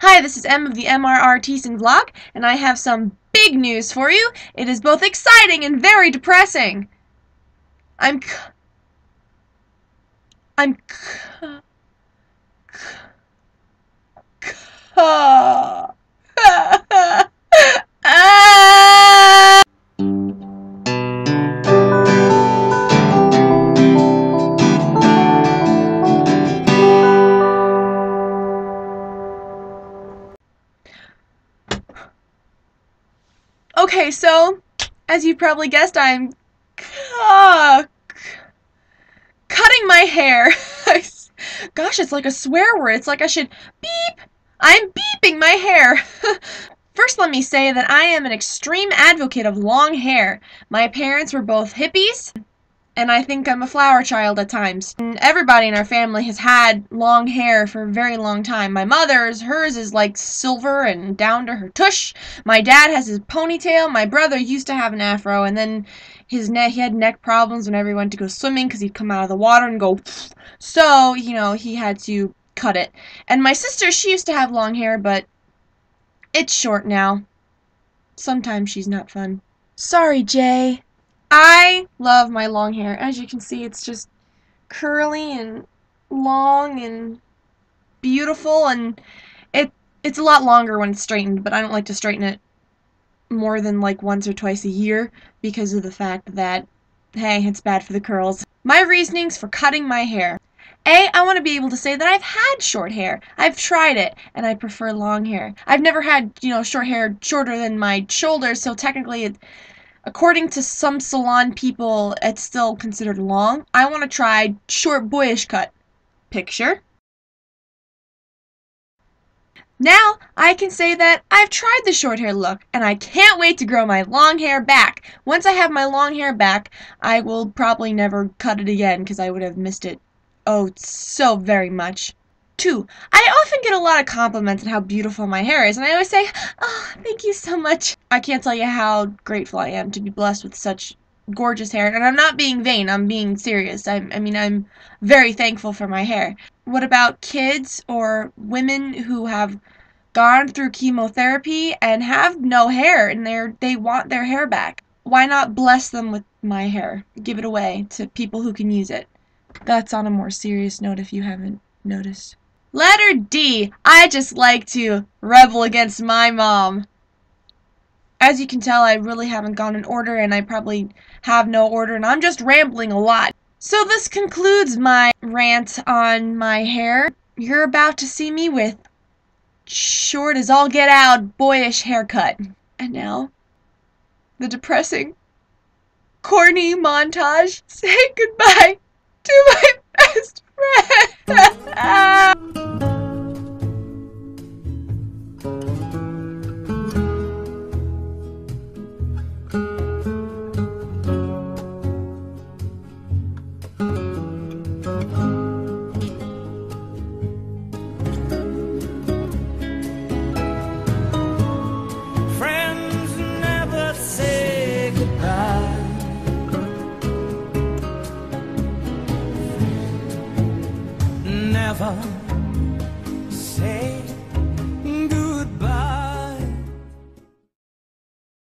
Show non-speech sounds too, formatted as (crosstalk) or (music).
Hi, this is M of the MRR Theissen vlog, and I have some big news for you. It is both exciting and very depressing. I'm I'm Okay, so, as you probably guessed, I'm uh, cutting my hair. (laughs) Gosh, it's like a swear word. It's like I should beep. I'm beeping my hair. (laughs) First, let me say that I am an extreme advocate of long hair. My parents were both hippies, and I think I'm a flower child at times. And everybody in our family has had long hair for a very long time. My mother's, hers is like silver and down to her tush. My dad has his ponytail. My brother used to have an afro, and then his neck he had neck problems whenever he went to go swimming because he'd come out of the water and go. (sniffs) So you know he had to cut it. And my sister, she used to have long hair, but it's short now. Sometimes she's not fun. Sorry, Jay. I love my long hair. As you can see, it's just curly and long and beautiful and it it's a lot longer when it's straightened, but I don't like to straighten it more than like once or twice a year because of the fact that hey, it's bad for the curls. My reasonings for cutting my hair. A, I want to be able to say that I've had short hair. I've tried it, and I prefer long hair. I've never had, you know, short hair shorter than my shoulders, so technically it, According to some salon people, it's still considered long. I want to try short boyish cut. Picture. Now, I can say that I've tried the short hair look, and I can't wait to grow my long hair back. Once I have my long hair back, I will probably never cut it again because I would have missed it, oh, so very much. Two, I often get a lot of compliments on how beautiful my hair is, and I always say, oh, thank you so much. I can't tell you how grateful I am to be blessed with such gorgeous hair, and I'm not being vain, I'm being serious. I, I mean, I'm very thankful for my hair. What about kids or women who have gone through chemotherapy and have no hair, and they're, they want their hair back? Why not bless them with my hair? Give it away to people who can use it. That's on a more serious note if you haven't noticed. Letter D. I just like to rebel against my mom. As you can tell, I really haven't gone in order, and I probably have no order, and I'm just rambling a lot. So this concludes my rant on my hair. You're about to see me with short as all get out, boyish haircut. And now, the depressing, corny montage. (laughs) Say goodbye to my best friend. 아. 方。